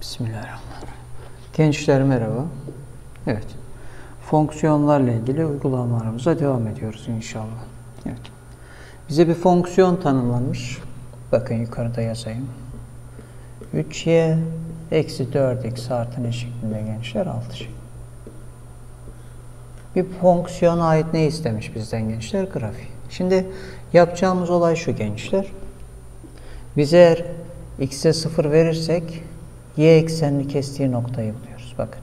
Bismillahirrahmanirrahim. Gençler merhaba. Evet. Fonksiyonlarla ilgili uygulamalarımıza devam ediyoruz inşallah. Evet. Bize bir fonksiyon tanımlanmış. Bakın yukarıda yazayım. 3y eksi 4x artı ne şeklinde gençler? 6 şey. Bir fonksiyona ait ne istemiş bizden gençler? Grafiği. Şimdi yapacağımız olay şu gençler. Biz eğer x'e 0 verirsek y eksenini kestiği noktayı buluyoruz. Bakın.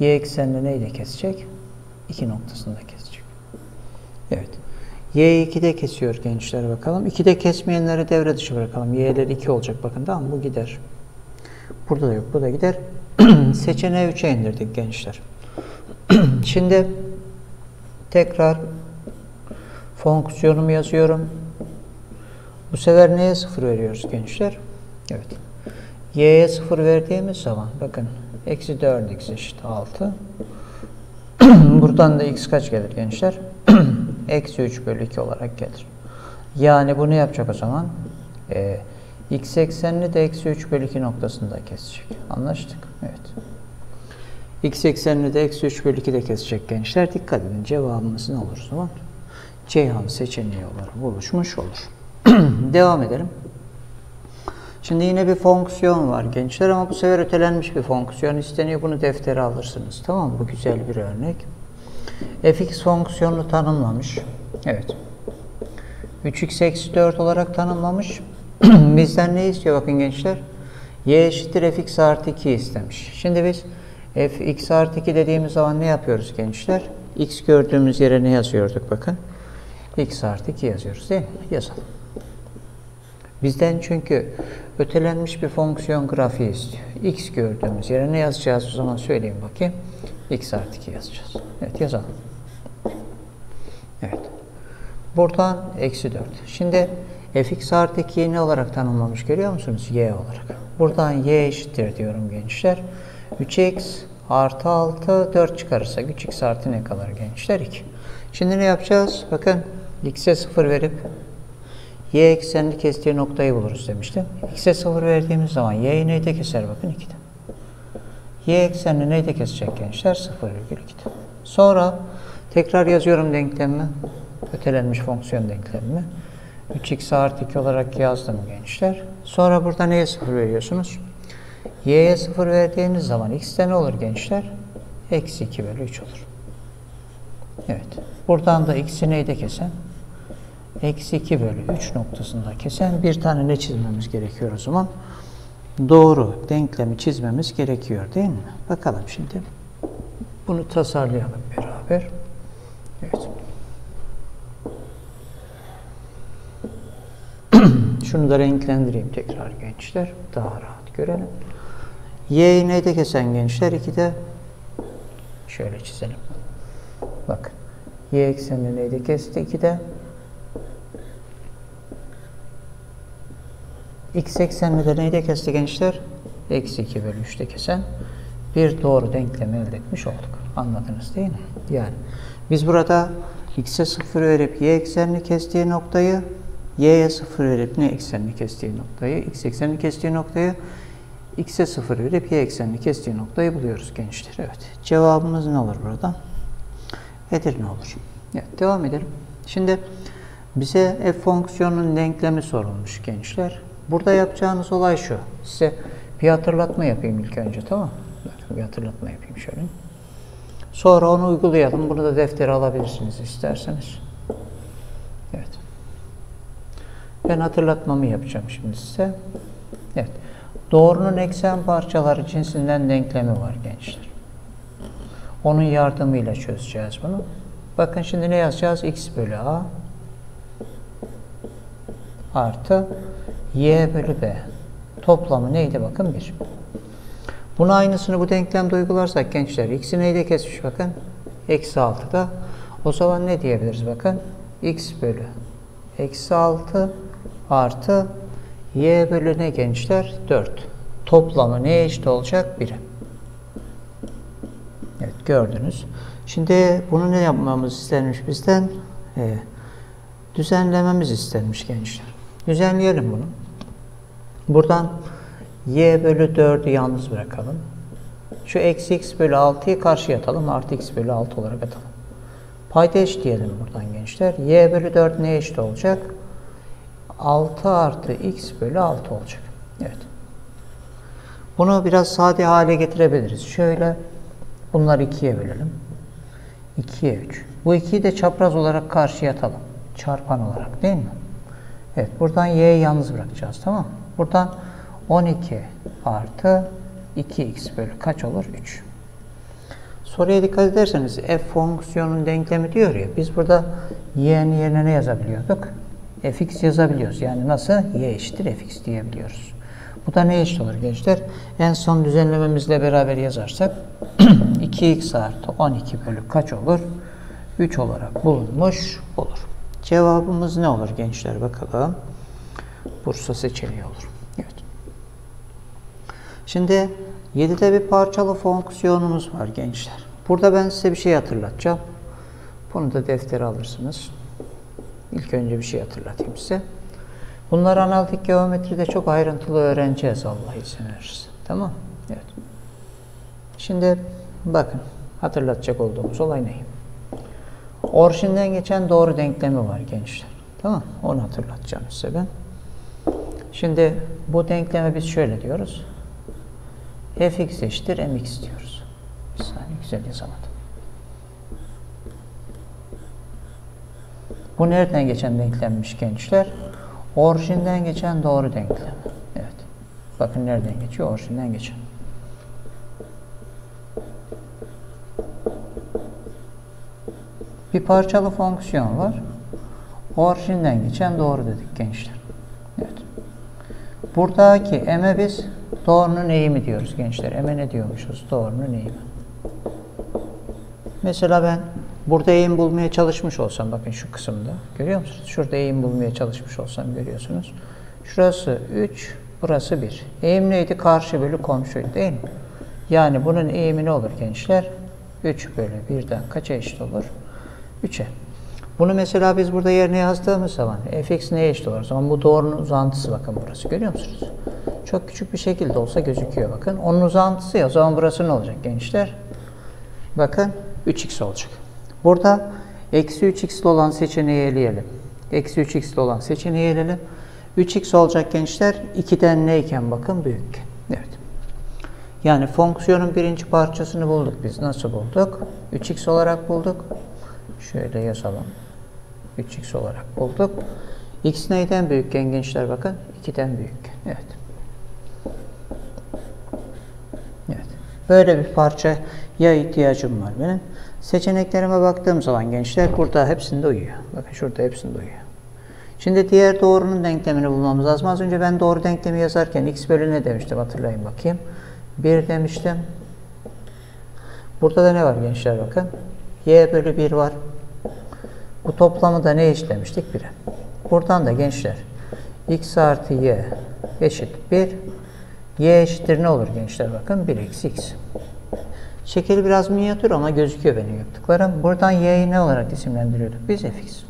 Y eksenini neyle kesecek? 2 noktasında kesecek. Evet. Y'yi 2'de kesiyor gençler bakalım. 2'de kesmeyenleri devre dışı bırakalım. Y'ler 2 olacak bakın tamam mı? Bu gider. Burada da yok. Bu da gider. Seçeneği 3'e indirdik gençler. Şimdi tekrar fonksiyonumu yazıyorum. Bu sefer neye 0 veriyoruz gençler? Evet. Y'ye 0 verdiğimiz zaman bakın eksi 4x eşit 6. Buradan da x kaç gelir gençler? eksi 3 bölü 2 olarak gelir. Yani bunu yapacak o zaman? Ee, x eksenini de eksi 3 bölü 2 noktasında kesecek. Anlaştık. Evet. x eksenini de eksi 3 bölü 2 de kesecek gençler. Dikkat edin cevabımız ne olur zaman? Ceyhan seçeneği olarak buluşmuş olur. Devam edelim. Şimdi yine bir fonksiyon var gençler ama bu sefer ötelenmiş bir fonksiyon isteniyor. Bunu deftere alırsınız. Tamam mı? Bu güzel bir örnek. fx fonksiyonunu tanımlamış. Evet. 3x eksi 4 olarak tanımlamış. Bizden ne istiyor bakın gençler? y eşittir fx artı 2 istemiş. Şimdi biz fx artı 2 dediğimiz zaman ne yapıyoruz gençler? x gördüğümüz yere ne yazıyorduk bakın? x artı 2 yazıyoruz değil mi? Yazalım. Bizden çünkü ötelenmiş bir fonksiyon grafiği istiyor. x gördüğümüz yere ne yazacağız o zaman söyleyeyim bakayım. x artı 2 yazacağız. Evet yazalım. Evet. Buradan eksi 4. Şimdi fx artı 2'yi ne olarak tanımlamış görüyor musunuz? y olarak. Buradan y eşittir diyorum gençler. 3x artı 6 4 çıkarırsak 3x artı ne kalır gençler? 2. Şimdi ne yapacağız? Bakın x'e 0 verip y eksenini kestiği noktayı buluruz demiştim. x'e 0 verdiğimiz zaman y'yi neyde keser bakın 2'de. y eksenini neyde kesecek gençler? 0,2'de. Sonra tekrar yazıyorum denklemimi. Ötelenmiş fonksiyon denklemimi. 3x artı 2 olarak yazdım gençler. Sonra burada neye 0 veriyorsunuz? y'ye 0 verdiğiniz zaman x'te ne olur gençler? Eksi 2 bölü 3 olur. Evet. Buradan da x'i neyde kesen? Eksi 2 bölü 3 noktasında kesen bir tane ne çizmemiz gerekiyor o zaman? Doğru denklemi çizmemiz gerekiyor değil mi? Bakalım şimdi. Bunu tasarlayalım beraber. Evet. Şunu da renklendireyim tekrar gençler. Daha rahat görelim. Y'yi neyde kesen gençler? 2'de şöyle çizelim. Bakın. Y eksenini neyde kesti? 2'de X eksenini de neyde kesti gençler? Eksi 2 bölü 3'te kesen bir doğru denklemi elde etmiş olduk. Anladınız değil mi? Yani biz burada x'e 0 verip y eksenini kestiği noktayı y'ye 0 verip ne eksenini kestiği noktayı, x eksenini kestiği noktayı x'e 0 verip y eksenini kestiği noktayı buluyoruz gençler. Evet. Cevabımız ne olur burada? Edirne olur. Evet, devam edelim. Şimdi bize f fonksiyonunun denklemi sorulmuş gençler. Burada yapacağınız olay şu. Size bir hatırlatma yapayım ilk önce tamam mı? Bir hatırlatma yapayım şöyle. Sonra onu uygulayalım. Bunu da deftere alabilirsiniz isterseniz. Evet. Ben hatırlatmamı yapacağım şimdi size. Evet. Doğrunun eksen parçaları cinsinden denklemi var gençler. Onun yardımıyla çözeceğiz bunu. Bakın şimdi ne yazacağız? x bölü a artı y bölü b. Toplamı neydi bakın 1. Bunu aynısını bu denklemde uygularsak gençler x'i neyde kesmiş bakın? Eksi 6'da. O zaman ne diyebiliriz bakın? x bölü eksi 6 artı y bölü ne gençler? 4. Toplamı neye eşit olacak? 1'e. Evet gördünüz. Şimdi bunu ne yapmamız istenmiş bizden? Ee, düzenlememiz istenmiş gençler. Düzenleyelim bunu. Buradan y bölü 4'ü yalnız bırakalım. Şu eksi x bölü 6'yı karşıya atalım. Artı x bölü 6 olarak atalım. Paydaş diyelim buradan gençler. y bölü 4 neye eşit olacak? 6 artı x bölü 6 olacak. Evet. Bunu biraz sade hale getirebiliriz. Şöyle bunları ikiye bölelim. 2'ye 3. Bu 2'yi de çapraz olarak karşıya atalım. Çarpan olarak değil mi? Evet. Buradan y'yi yalnız bırakacağız. Tamam mı? Buradan 12 artı 2x bölü kaç olur? 3. Soruya dikkat ederseniz f fonksiyonun denklemi diyor ya. Biz burada y'nin yerine ne yazabiliyorduk? fx yazabiliyoruz. Yani nasıl? y eşittir fx diyebiliyoruz. Bu da ne eşit olur gençler? En son düzenlememizle beraber yazarsak 2x artı 12 bölü kaç olur? 3 olarak bulunmuş olur. Cevabımız ne olur gençler bakalım. Bursa seçeneği olur. Şimdi 7'de bir parçalı fonksiyonumuz var gençler. Burada ben size bir şey hatırlatacağım. Bunu da deftere alırsınız. İlk önce bir şey hatırlatayım size. Bunları analitik geometride çok ayrıntılı öğreneceğiz Allah izin verirse. Tamam Evet. Şimdi bakın hatırlatacak olduğumuz olay ne? Orijinden geçen doğru denklemi var gençler. Tamam Onu hatırlatacağım size ben. Şimdi bu denkleme biz şöyle diyoruz. Fx eşittir mx diyoruz. Bir saniye güzel yazamadım. Bu nereden geçen denklemmiş gençler? Orijinden geçen doğru denklem. Evet. Bakın nereden geçiyor? Orijinden geçen. Bir parçalı fonksiyon var. Orijinden geçen doğru dedik gençler. Evet. Buradaki m'e biz doğrunun eğimi diyoruz gençler. M'e ne diyormuşuz? Doğrunun eğimi. Mesela ben burada eğim bulmaya çalışmış olsam bakın şu kısımda görüyor musunuz? Şurada eğim bulmaya çalışmış olsam görüyorsunuz. Şurası 3, burası 1. Eğim neydi? Karşı bölü komşuydu değil mi? Yani bunun eğimi ne olur gençler? 3 bölü 1'den kaça eşit olur? 3'e. Bunu mesela biz burada yerine yazdığımız zaman fx neye eşit olur? O zaman bu doğrunun uzantısı bakın burası görüyor musunuz? Çok küçük bir şekilde olsa gözüküyor bakın. Onun uzantısı ya o zaman burası ne olacak gençler? Bakın 3x olacak. Burada eksi 3x'li olan seçeneği eleyelim. Eksi 3x'li olan seçeneği eleyelim. 3x olacak gençler 2'den neyken bakın büyük. Evet. Yani fonksiyonun birinci parçasını bulduk biz. Nasıl bulduk? 3x olarak bulduk. Şöyle yazalım. 3x olarak bulduk. x neyden büyükken gençler bakın? 2'den büyük. Evet. Evet. Böyle bir parçaya ihtiyacım var benim. Seçeneklerime baktığım zaman gençler burada hepsinde uyuyor. Bakın şurada hepsinde uyuyor. Şimdi diğer doğrunun denklemini bulmamız lazım. Az önce ben doğru denklemi yazarken x bölü ne demiştim hatırlayın bakayım. 1 demiştim. Burada da ne var gençler bakın. y bölü 1 var. Bu toplamı da ne eşitlemiştik? 1'e. Buradan da gençler x artı y eşit 1. y eşittir ne olur gençler bakın 1 eksi x. Şekil biraz minyatür ama gözüküyor benim yaptıklarım. Buradan y'yi ne olarak isimlendiriyorduk? Biz fx.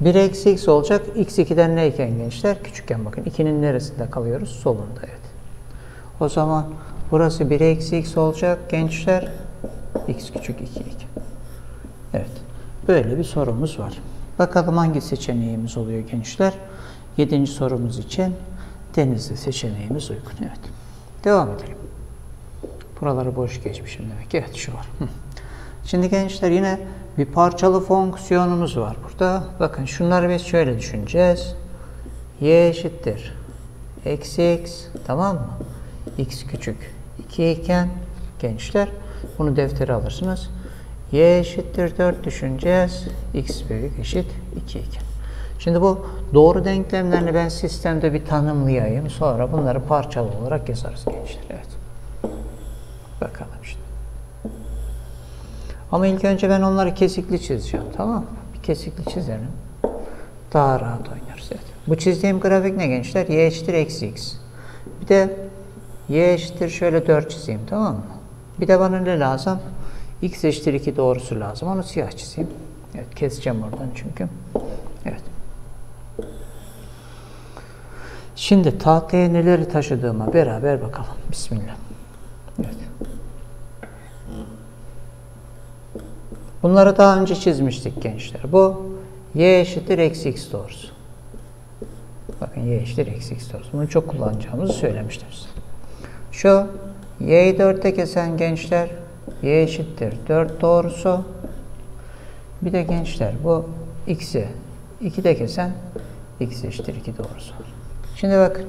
1 eksi x olacak. x 2'den neyken gençler? Küçükken bakın. 2'nin neresinde kalıyoruz? Solunda evet. O zaman burası 1 eksi x olacak gençler. x küçük 2 2. Evet. Böyle bir sorumuz var. Bakalım hangi seçeneğimiz oluyor gençler? 7. sorumuz için denizli seçeneğimiz uygun. Evet. Devam edelim. Buraları boş geçmişim demek. Evet şu var. Şimdi gençler yine bir parçalı fonksiyonumuz var burada. Bakın şunları biz şöyle düşüneceğiz. y eşittir. Eksi x. Tamam mı? x küçük 2 iken gençler bunu deftere alırsınız. y eşittir 4 düşüneceğiz. x büyük eşit 2 iken. Şimdi bu doğru denklemlerini ben sistemde bir tanımlayayım. Sonra bunları parçalı olarak yazarız gençler. Evet. Bakalım işte. Ama ilk önce ben onları kesikli çizeceğim. Tamam mı? Bir kesikli çizelim. Daha rahat oynarız. Evet. Bu çizdiğim grafik ne gençler? y eşittir eksi x. Bir de y eşittir şöyle 4 çizeyim. Tamam mı? Bir de bana ne lazım? x eşittir 2 doğrusu lazım. Onu siyah çizeyim. Evet keseceğim oradan çünkü. Evet. Şimdi tahtaya neleri taşıdığıma beraber bakalım. Bismillah. Evet. Bunları daha önce çizmiştik gençler. Bu y eşittir eksi x doğrusu. Bakın y eşittir eksi x doğrusu. Bunu çok kullanacağımızı söylemiştim size. Şu y'yi 4'te kesen gençler y eşittir 4 doğrusu. Bir de gençler bu x'i 2'de kesen x eşittir 2 doğrusu. Şimdi bakın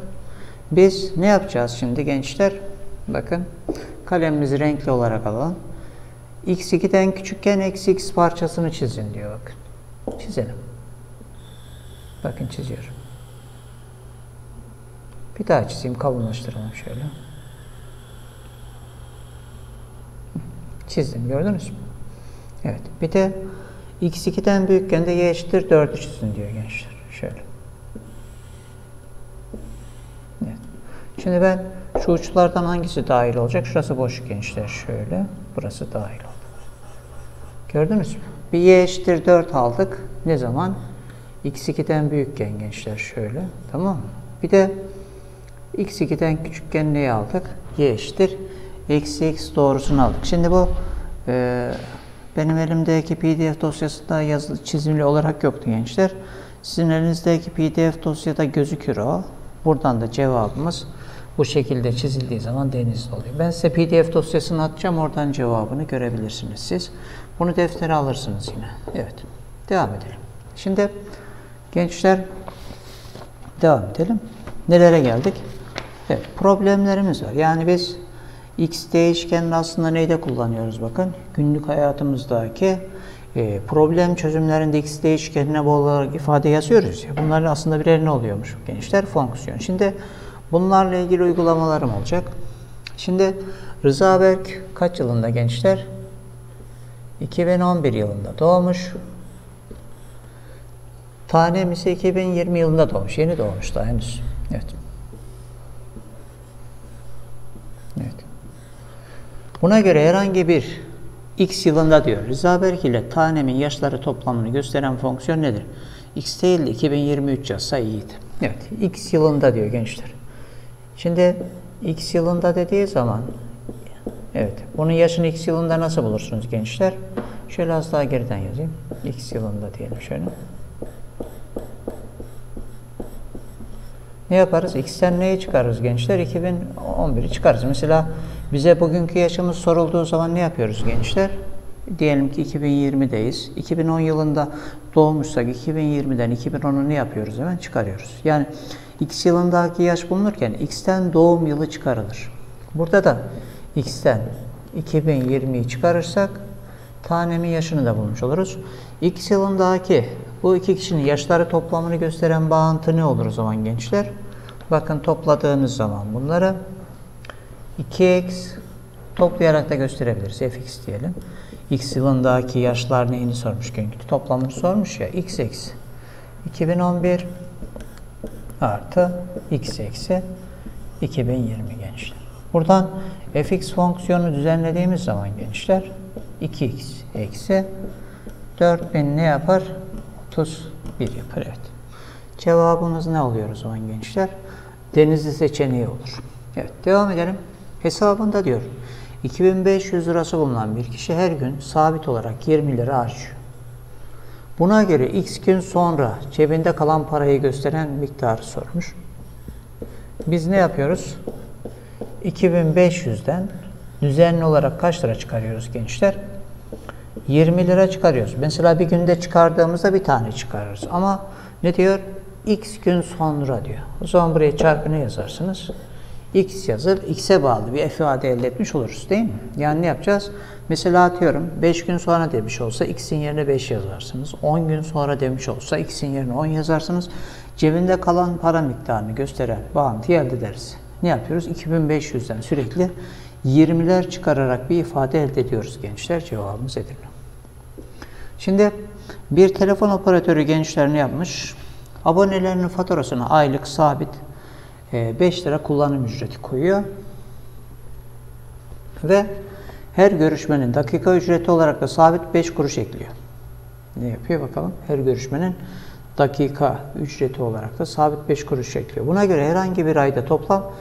biz ne yapacağız şimdi gençler? Bakın kalemimizi renkli olarak alalım. x2'den küçükken eksi x parçasını çizin diyor bakın. Çizelim. Bakın çiziyorum. Bir daha çizeyim kalınlaştıralım şöyle. Çizdim gördünüz mü? Evet. Bir de x2'den büyükken de y eşittir 4'ü çizin diyor gençler. Şöyle. Evet. Şimdi ben şu uçlardan hangisi dahil olacak? Şurası boş gençler şöyle. Burası dahil oldu. Gördünüz mü? Bir y eşittir 4 aldık. Ne zaman? x2'den büyükken gençler şöyle. Tamam mı? Bir de x2'den küçükken neyi aldık? y eşittir. Eksi x doğrusunu aldık. Şimdi bu e, benim elimdeki pdf dosyasında yazılı çizimli olarak yoktu gençler. Sizin elinizdeki pdf dosyada gözükür o. Buradan da cevabımız bu şekilde çizildiği zaman denizli oluyor. Ben size pdf dosyasını atacağım. Oradan cevabını görebilirsiniz siz. Bunu deftere alırsınız yine. Evet. Devam edelim. Şimdi gençler devam edelim. Nelere geldik? Evet. Problemlerimiz var. Yani biz x değişkenini aslında neyde kullanıyoruz bakın. Günlük hayatımızdaki e, problem çözümlerinde x değişkenine bol olarak ifade yazıyoruz ya. Bunların aslında birer ne oluyormuş gençler? Fonksiyon. Şimdi bunlarla ilgili uygulamalarım olacak. Şimdi Rıza Berk kaç yılında gençler? 2011 yılında doğmuş. Tanem ise 2020 yılında doğmuş. Yeni doğmuş daha henüz. Evet. Evet. Buna göre herhangi bir x yılında diyor. Rıza Berk ile tanemin yaşları toplamını gösteren fonksiyon nedir? x değil de 2023 yazsa iyiydi. Evet. x yılında diyor gençler. Şimdi x yılında dediği zaman evet. Bunun yaşını x yılında nasıl bulursunuz gençler? Şöyle az daha geriden yazayım. x yılında diyelim şöyle. Ne yaparız? X'ten neyi çıkarırız gençler? 2011'i çıkarız. Mesela bize bugünkü yaşımız sorulduğu zaman ne yapıyoruz gençler? Diyelim ki 2020'deyiz. 2010 yılında doğmuşsak 2020'den 2010'u ne yapıyoruz? Hemen çıkarıyoruz. Yani X yılındaki yaş bulunurken X'ten doğum yılı çıkarılır. Burada da X'ten 2020'yi çıkarırsak tanemin yaşını da bulmuş oluruz. X yılındaki bu iki kişinin yaşları toplamını gösteren bağıntı ne olur o zaman gençler? Bakın topladığınız zaman bunları 2x toplayarak da gösterebiliriz. fx diyelim. x yılındaki yaşlar neyini sormuş gençler? Toplamını sormuş ya. x eksi 2011 artı x eksi 2020 gençler. Buradan fx fonksiyonu düzenlediğimiz zaman gençler 2x eksi 4000 ne yapar? 31 yapar evet. Cevabımız ne oluyor o zaman gençler? Denizli seçeneği olur. Evet devam edelim. Hesabında diyor 2500 lirası bulunan bir kişi her gün sabit olarak 20 lira harcıyor. Buna göre x gün sonra cebinde kalan parayı gösteren miktarı sormuş. Biz ne yapıyoruz? 2500'den düzenli olarak kaç lira çıkarıyoruz gençler? 20 lira çıkarıyoruz. Mesela bir günde çıkardığımızda bir tane çıkarırız. Ama ne diyor? X gün sonra diyor. O zaman buraya çarpı ne yazarsınız? X yazır. X'e bağlı bir ifade elde etmiş oluruz değil mi? Yani ne yapacağız? Mesela atıyorum 5 gün sonra demiş olsa X'in yerine 5 yazarsınız. 10 gün sonra demiş olsa X'in yerine 10 yazarsınız. Cebinde kalan para miktarını gösteren bağıntıyı elde ederiz. Ne yapıyoruz? 2500'den sürekli 20'ler çıkararak bir ifade elde ediyoruz gençler. Cevabımız Edirne. Şimdi bir telefon operatörü gençler ne yapmış? Abonelerinin faturasına aylık sabit 5 e, lira kullanım ücreti koyuyor. Ve her görüşmenin dakika ücreti olarak da sabit 5 kuruş ekliyor. Ne yapıyor bakalım? Her görüşmenin dakika ücreti olarak da sabit 5 kuruş ekliyor. Buna göre herhangi bir ayda toplam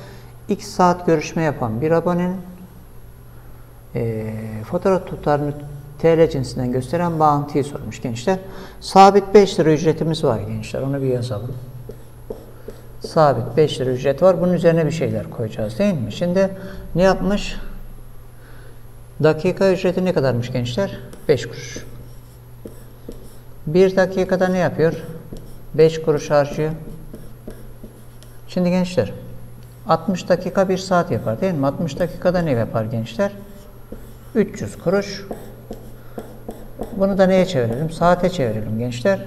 x saat görüşme yapan bir abonenin e, fotoğraf tutarını TL cinsinden gösteren bağıntıyı sormuş gençler. Sabit 5 lira ücretimiz var gençler. Onu bir yazalım. Sabit 5 lira ücret var. Bunun üzerine bir şeyler koyacağız değil mi? Şimdi ne yapmış? Dakika ücreti ne kadarmış gençler? 5 kuruş. Bir dakikada ne yapıyor? 5 kuruş harcıyor. Şimdi gençler 60 dakika 1 saat yapar değil mi? 60 dakikada ne yapar gençler? 300 kuruş. Bunu da neye çevirelim? Saate çevirelim gençler.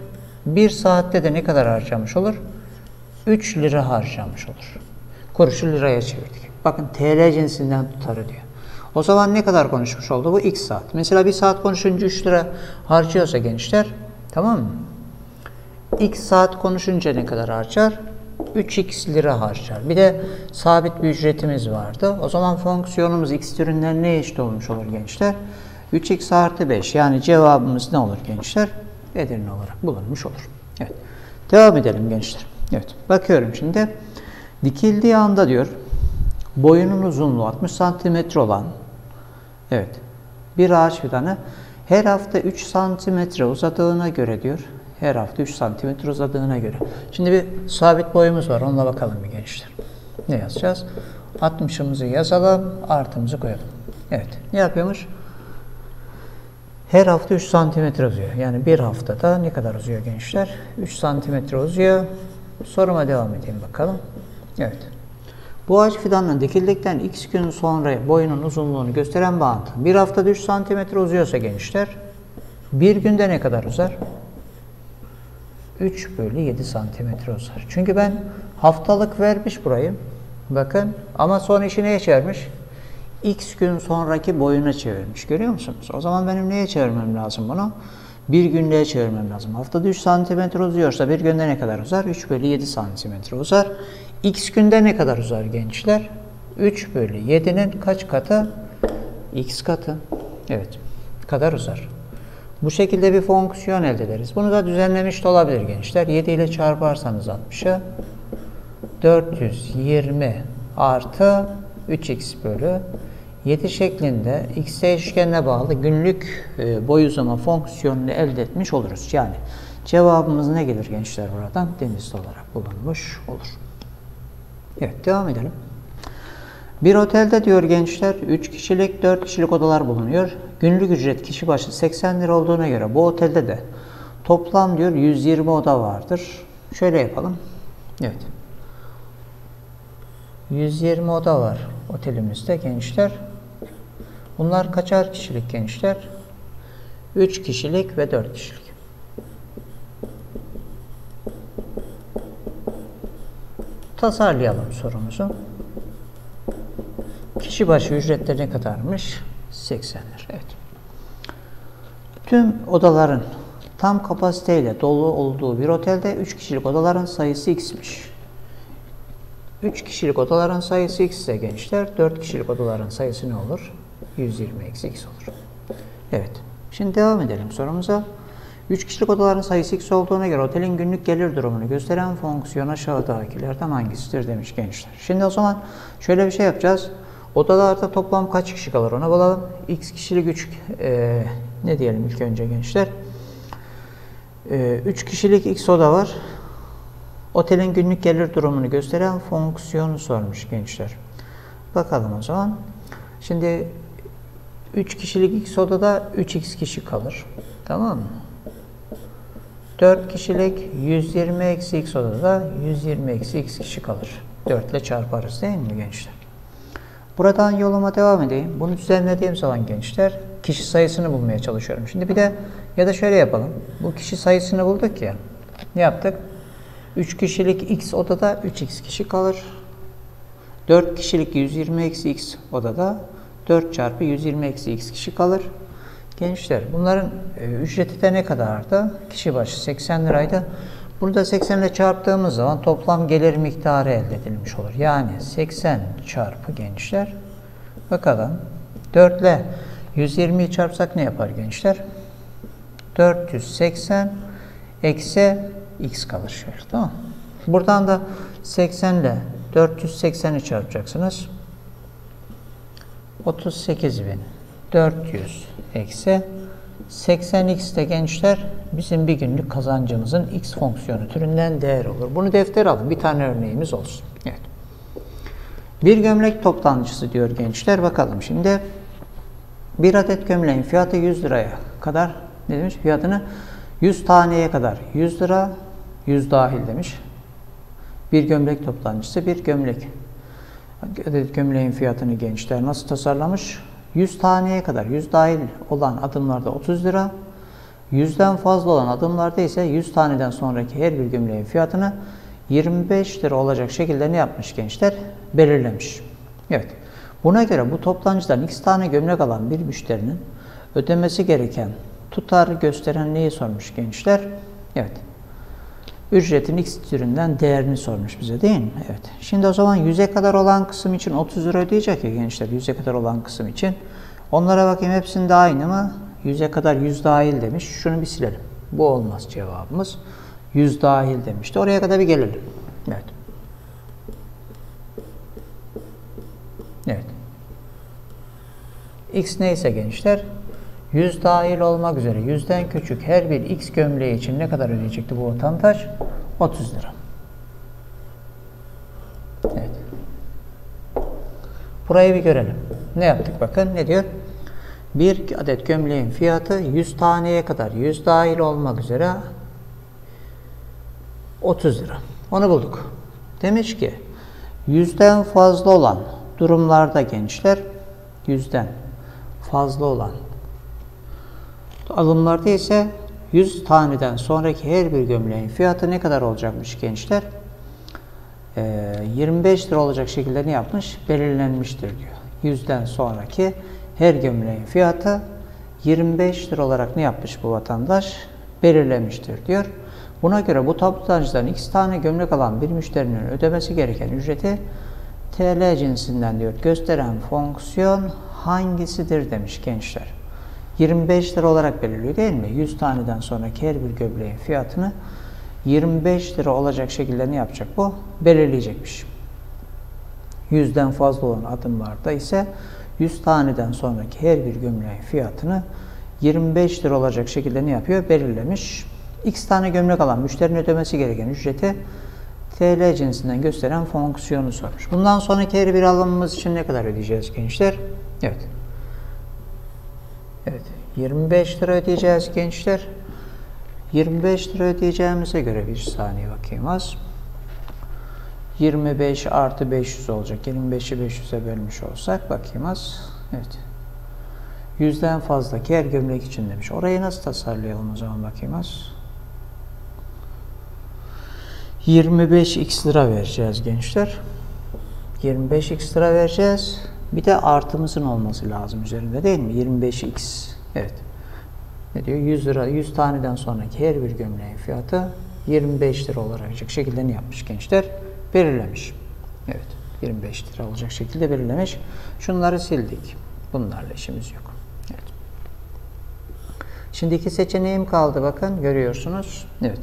1 saatte de ne kadar harcamış olur? 3 lira harcamış olur. Kuruşu liraya çevirdik. Bakın TL cinsinden tutarı diyor. O zaman ne kadar konuşmuş oldu bu? X saat. Mesela bir saat konuşunca 3 lira harcıyorsa gençler tamam mı? X saat konuşunca ne kadar harcar? 3x lira harcar. Bir de sabit bir ücretimiz vardı. O zaman fonksiyonumuz x türünden ne eşit olmuş olur gençler? 3x artı 5 yani cevabımız ne olur gençler? Edirne olarak bulunmuş olur. Evet. Devam edelim gençler. Evet. Bakıyorum şimdi. Dikildiği anda diyor boyunun uzunluğu 60 santimetre olan evet bir ağaç fidanı her hafta 3 santimetre uzadığına göre diyor her hafta 3 santimetre uzadığına göre. Şimdi bir sabit boyumuz var. Onunla bakalım bir gençler. Ne yazacağız? 60'ımızı yazalım. Artımızı koyalım. Evet. Ne yapıyormuş? Her hafta 3 santimetre uzuyor. Yani bir haftada ne kadar uzuyor gençler? 3 santimetre uzuyor. Soruma devam edeyim bakalım. Evet. Bu ağaç fidanının dikildikten x gün sonra boyunun uzunluğunu gösteren bağıntı. Bir haftada 3 santimetre uzuyorsa gençler, bir günde ne kadar uzar? 3 bölü 7 santimetre uzar. Çünkü ben haftalık vermiş burayı. Bakın ama sonra işi neye çevirmiş? X gün sonraki boyuna çevirmiş. Görüyor musunuz? O zaman benim neye çevirmem lazım bunu? Bir günlüğe çevirmem lazım. Haftada 3 santimetre uzuyorsa bir günde ne kadar uzar? 3 bölü 7 santimetre uzar. X günde ne kadar uzar gençler? 3 bölü 7'nin kaç katı? X katı. Evet. Kadar uzar. Bu şekilde bir fonksiyon elde ederiz. Bunu da düzenlemiş de olabilir gençler. 7 ile çarparsanız 60'ı 420 artı 3x bölü 7 şeklinde x değişkenine bağlı günlük e, boy uzama fonksiyonunu elde etmiş oluruz. Yani cevabımız ne gelir gençler buradan? Denizli olarak bulunmuş olur. Evet devam edelim. Bir otelde diyor gençler 3 kişilik 4 kişilik odalar bulunuyor. Günlük ücret kişi başı 80 lira olduğuna göre bu otelde de toplam diyor 120 oda vardır. Şöyle yapalım. Evet. 120 oda var otelimizde gençler. Bunlar kaçar kişilik gençler? 3 kişilik ve 4 kişilik. Tasarlayalım sorumuzu. Kişi başı ücretleri ne kadarmış? 80 lira. Evet. Tüm odaların tam kapasiteyle dolu olduğu bir otelde 3 kişilik odaların sayısı x'miş. 3 kişilik odaların sayısı x ise gençler 4 kişilik odaların sayısı ne olur? 120 eksi x olur. Evet. Şimdi devam edelim sorumuza. 3 kişilik odaların sayısı x olduğuna göre otelin günlük gelir durumunu gösteren fonksiyon aşağıdakilerden hangisidir demiş gençler. Şimdi o zaman şöyle bir şey yapacağız. Odalarda toplam kaç kişi kalır ona bulalım. X kişilik 3 e, ne diyelim ilk önce gençler. 3 e, kişilik X oda var. Otelin günlük gelir durumunu gösteren fonksiyonu sormuş gençler. Bakalım o zaman. Şimdi 3 kişilik X odada 3X kişi kalır. Tamam mı? 4 kişilik 120 eksi X odada 120 eksi X kişi kalır. 4 ile çarparız değil mi gençler? Buradan yoluma devam edeyim. Bunu düzenlediğim zaman gençler kişi sayısını bulmaya çalışıyorum. Şimdi bir de ya da şöyle yapalım. Bu kişi sayısını bulduk ya. Ne yaptık? 3 kişilik x odada 3x kişi kalır. 4 kişilik 120 eksi x odada 4 çarpı 120 eksi x kişi kalır. Gençler bunların e, ücreti de ne kadardı? Kişi başı 80 liraydı. Bunu da 80 ile çarptığımız zaman toplam gelir miktarı elde edilmiş olur. Yani 80 çarpı gençler. Bakalım 4 ile 120'yi çarpsak ne yapar gençler? 480 eksi x kalır şöyle tamam Buradan da 80 ile 480'i çarpacaksınız. 38.400 eksi 80x de gençler bizim bir günlük kazancımızın x fonksiyonu türünden değer olur. Bunu defter alın. Bir tane örneğimiz olsun. Evet. Bir gömlek toptancısı diyor gençler. Bakalım şimdi. Bir adet gömleğin fiyatı 100 liraya kadar ne demiş? Fiyatını 100 taneye kadar 100 lira 100 dahil demiş. Bir gömlek toptancısı bir gömlek. Adet gömleğin fiyatını gençler nasıl tasarlamış? 100 taneye kadar 100 dahil olan adımlarda 30 lira. 100'den fazla olan adımlarda ise 100 taneden sonraki her bir gömleğin fiyatını 25 lira olacak şekilde ne yapmış gençler? Belirlemiş. Evet. Buna göre bu toptancıdan x tane gömlek alan bir müşterinin ödemesi gereken tutarı gösteren neyi sormuş gençler? Evet. Ücretin x türünden değerini sormuş bize değil mi? Evet. Şimdi o zaman 100'e kadar olan kısım için 30 lira ödeyecek ya gençler 100'e kadar olan kısım için. Onlara bakayım hepsinde aynı mı? 100'e kadar 100 dahil demiş. Şunu bir silelim. Bu olmaz cevabımız. 100 dahil demişti. Oraya kadar bir gelelim. Evet. Evet. X neyse gençler 100 dahil olmak üzere 100'den küçük her bir X gömleği için ne kadar ödeyecekti bu vatandaş? 30 lira. Evet. Burayı bir görelim. Ne yaptık bakın ne diyor? Bir adet gömleğin fiyatı 100 taneye kadar 100 dahil olmak üzere 30 lira. Onu bulduk. Demiş ki yüzden fazla olan durumlarda gençler yüzden fazla olan alımlarda ise 100 taneden sonraki her bir gömleğin fiyatı ne kadar olacakmış gençler? Ee, 25 lira olacak şekilde ne yapmış? Belirlenmiştir diyor. 100'den sonraki her gömleğin fiyatı 25 lira olarak ne yapmış bu vatandaş? Belirlemiştir diyor. Buna göre bu toptancıdan x tane gömlek alan bir müşterinin ödemesi gereken ücreti TL cinsinden diyor gösteren fonksiyon hangisidir demiş gençler. 25 lira olarak belirliyor değil mi? 100 taneden sonraki her bir gömleğin fiyatını 25 lira olacak şekilde ne yapacak bu? Belirleyecekmiş. 100'den fazla olan adımlarda ise 100 taneden sonraki her bir gömleğin fiyatını 25 lira olacak şekilde ne yapıyor? Belirlemiş. X tane gömlek alan müşterinin ödemesi gereken ücreti TL cinsinden gösteren fonksiyonu sormuş. Bundan sonraki her bir alımımız için ne kadar ödeyeceğiz gençler? Evet. Evet. 25 lira ödeyeceğiz gençler. 25 lira ödeyeceğimize göre bir saniye bakayım az. 25 artı 500 olacak. 25'i 500'e bölmüş olsak bakayım az. Evet. Yüzden fazla her gömlek için demiş. Orayı nasıl tasarlayalım o zaman bakayım az. 25x lira vereceğiz gençler. 25x lira vereceğiz. Bir de artımızın olması lazım üzerinde değil mi? 25x. Evet. Ne diyor? 100 lira, 100 taneden sonraki her bir gömleğin fiyatı 25 lira olacak şekilde ne yapmış gençler? Belirlemiş. Evet. 25 lira olacak şekilde belirlemiş. Şunları sildik. Bunlarla işimiz yok. Evet. Şimdi iki seçeneğim kaldı bakın. Görüyorsunuz. Evet.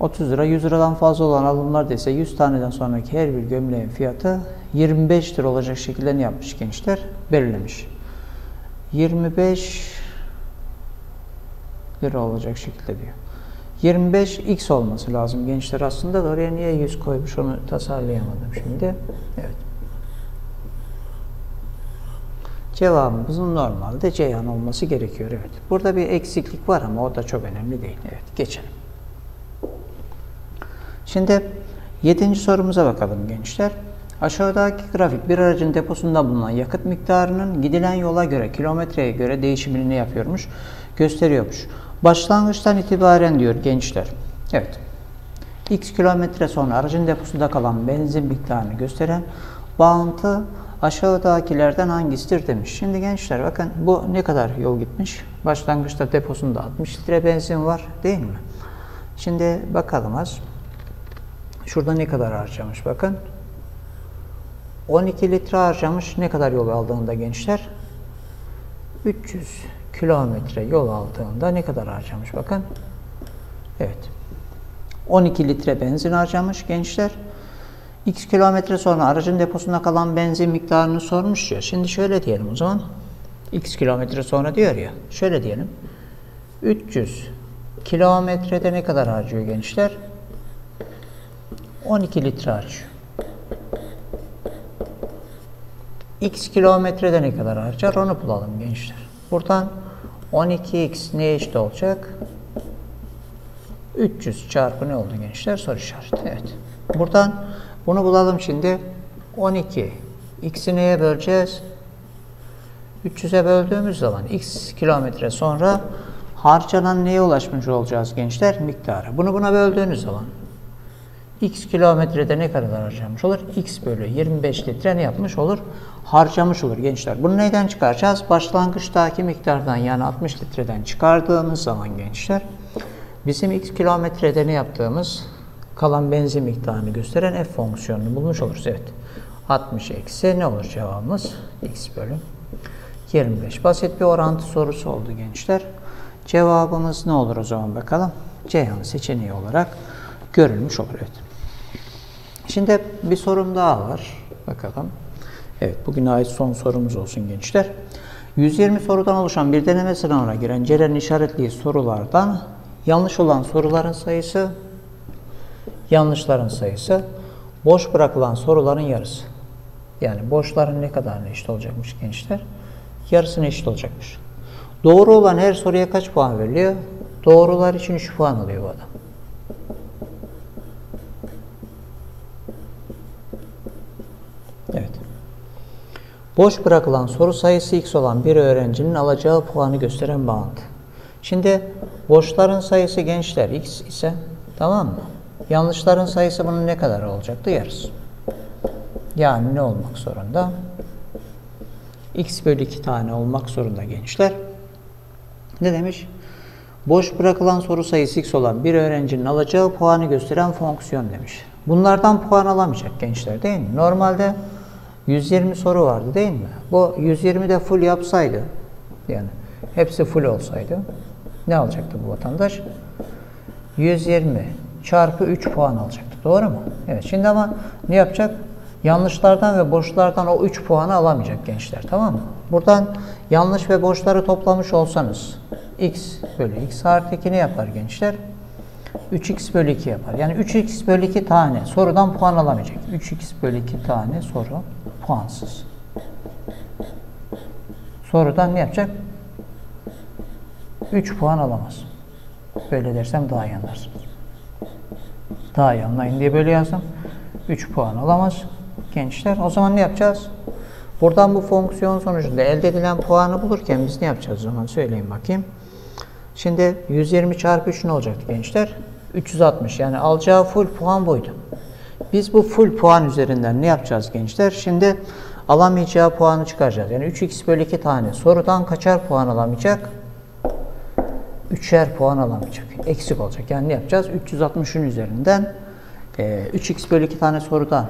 30 lira, 100 liradan fazla olan alımlar ise 100 taneden sonraki her bir gömleğin fiyatı 25 lira olacak şekilde ne yapmış gençler? Belirlemiş. 25 lira olacak şekilde diyor. 25 x olması lazım gençler aslında da oraya niye 100 koymuş onu tasarlayamadım şimdi. Evet. Cevabımızın normalde Ceyhan olması gerekiyor. Evet. Burada bir eksiklik var ama o da çok önemli değil. Evet. Geçelim. Şimdi yedinci sorumuza bakalım gençler. Aşağıdaki grafik bir aracın deposunda bulunan yakıt miktarının gidilen yola göre, kilometreye göre değişimini yapıyormuş, gösteriyormuş. Başlangıçtan itibaren diyor gençler. Evet. X kilometre sonra aracın deposunda kalan benzin miktarını gösteren bağıntı aşağıdakilerden hangisidir demiş. Şimdi gençler bakın bu ne kadar yol gitmiş? Başlangıçta deposunda 60 litre benzin var değil mi? Şimdi bakalım az. Şurada ne kadar harcamış bakın. 12 litre harcamış. Ne kadar yol aldığında gençler? 300 kilometre yol aldığında ne kadar harcamış bakın. Evet. 12 litre benzin harcamış gençler. X kilometre sonra aracın deposunda kalan benzin miktarını sormuş ya. Şimdi şöyle diyelim o zaman. X kilometre sonra diyor ya. Şöyle diyelim. 300 kilometrede ne kadar harcıyor gençler? 12 litre harcıyor. X kilometrede ne kadar harcar onu bulalım gençler. Buradan 12x neye eşit olacak? 300 çarpı ne oldu gençler? Soru işareti. Evet. Buradan bunu bulalım şimdi. 12. X'i neye böleceğiz? 300'e böldüğümüz zaman x kilometre sonra harcanan neye ulaşmış olacağız gençler? Miktarı. Bunu buna böldüğünüz zaman x kilometrede ne kadar harcamış olur? x bölü 25 litre ne yapmış olur? Harcamış olur gençler. Bunu neyden çıkaracağız? Başlangıçtaki miktardan yani 60 litreden çıkardığımız zaman gençler bizim x kilometrede ne yaptığımız kalan benzin miktarını gösteren f fonksiyonunu bulmuş oluruz. Evet. 60 eksi ne olur cevabımız? x bölü 25. Basit bir orantı sorusu oldu gençler. Cevabımız ne olur o zaman bakalım. Ceyhan seçeneği olarak görülmüş olur. Evet. Şimdi bir sorum daha var. Bakalım. Evet bugüne ait son sorumuz olsun gençler. 120 sorudan oluşan bir deneme sınavına giren Ceren işaretli sorulardan yanlış olan soruların sayısı, yanlışların sayısı, boş bırakılan soruların yarısı. Yani boşların ne kadarına eşit olacakmış gençler? Yarısına eşit olacakmış. Doğru olan her soruya kaç puan veriliyor? Doğrular için 3 puan alıyor bu adam. Evet. Boş bırakılan soru sayısı x olan bir öğrencinin alacağı puanı gösteren bağıntı. Şimdi boşların sayısı gençler x ise tamam mı? Yanlışların sayısı bunun ne kadar olacaktı? Yarısı. Yani ne olmak zorunda? x bölü 2 tane olmak zorunda gençler. Ne demiş? Boş bırakılan soru sayısı x olan bir öğrencinin alacağı puanı gösteren fonksiyon demiş. Bunlardan puan alamayacak gençler değil mi? Normalde 120 soru vardı değil mi? Bu 120 de full yapsaydı, yani hepsi full olsaydı ne alacaktı bu vatandaş? 120 çarpı 3 puan alacaktı. Doğru mu? Evet. Şimdi ama ne yapacak? Yanlışlardan ve boşlardan o 3 puanı alamayacak gençler. Tamam mı? Buradan yanlış ve boşları toplamış olsanız x bölü x artı 2 ne yapar gençler? 3x bölü 2 yapar. Yani 3x bölü 2 tane sorudan puan alamayacak. 3x bölü 2 tane soru puansız. Sorudan ne yapacak? 3 puan alamaz. Böyle dersem daha iyi anlarsınız. Daha iyi anlayın diye böyle yazdım. 3 puan alamaz gençler. O zaman ne yapacağız? Buradan bu fonksiyon sonucunda elde edilen puanı bulurken biz ne yapacağız o zaman söyleyin bakayım. Şimdi 120 çarpı 3 ne olacaktı gençler? 360 yani alacağı full puan buydu. Biz bu full puan üzerinden ne yapacağız gençler? Şimdi alamayacağı puanı çıkaracağız. Yani 3x bölü 2 tane sorudan kaçar puan alamayacak? 3'er puan alamayacak. Eksik olacak. Yani ne yapacağız? 360'ın üzerinden e, 3x bölü 2 tane sorudan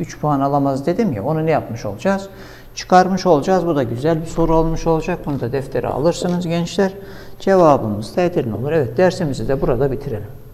3 puan alamaz dedim ya onu ne yapmış olacağız? Çıkarmış olacağız. Bu da güzel bir soru olmuş olacak. Bunu da deftere alırsınız gençler. Cevabımız da olur. Evet dersimizi de burada bitirelim.